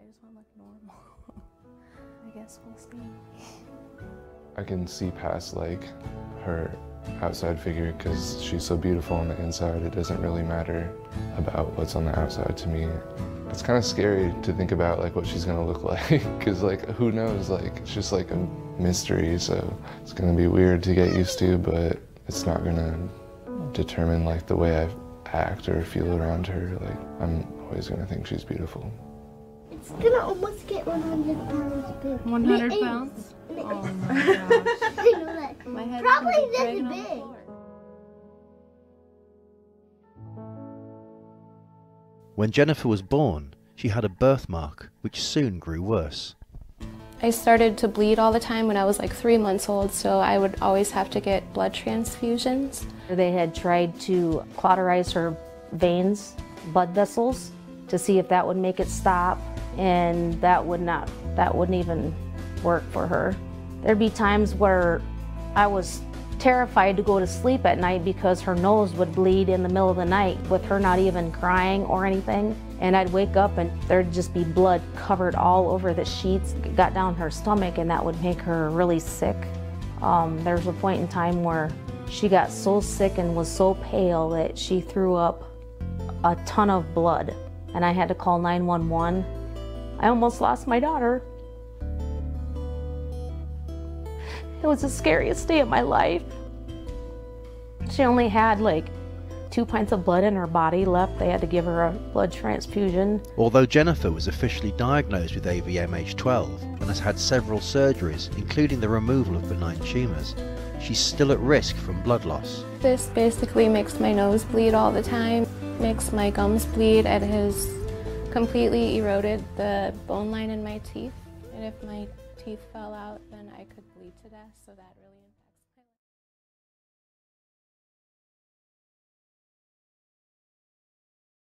I just want to look normal. I guess we'll see. I can see past like her outside figure because she's so beautiful on the inside. It doesn't really matter about what's on the outside to me. It's kind of scary to think about like what she's gonna look like because like who knows like it's just like a mystery so it's gonna be weird to get used to but it's not gonna determine like the way I act or feel around her like I'm always gonna think she's beautiful. It's gonna almost get 100 pounds big. 100 And it is. pounds? And it Oh my gosh. Know that. My head Probably this dragging big. When Jennifer was born, she had a birthmark, which soon grew worse. I started to bleed all the time when I was like three months old, so I would always have to get blood transfusions. They had tried to cauterize her veins, blood vessels, to see if that would make it stop, and that would not, that wouldn't even work for her. There'd be times where I was terrified to go to sleep at night because her nose would bleed in the middle of the night with her not even crying or anything. And I'd wake up and there'd just be blood covered all over the sheets, It got down her stomach, and that would make her really sick. Um, there was a point in time where she got so sick and was so pale that she threw up a ton of blood, and I had to call 911. I almost lost my daughter. It was the scariest day of my life. She only had like two pints of blood in her body left. They had to give her a blood transfusion. Although Jennifer was officially diagnosed with AVM AVMH12 and has had several surgeries, including the removal of benign tumours, she's still at risk from blood loss. This basically makes my nose bleed all the time, makes my gums bleed. It has completely eroded the bone line in my teeth. And if my teeth fell out, then I could bleed to death, so that really impacts.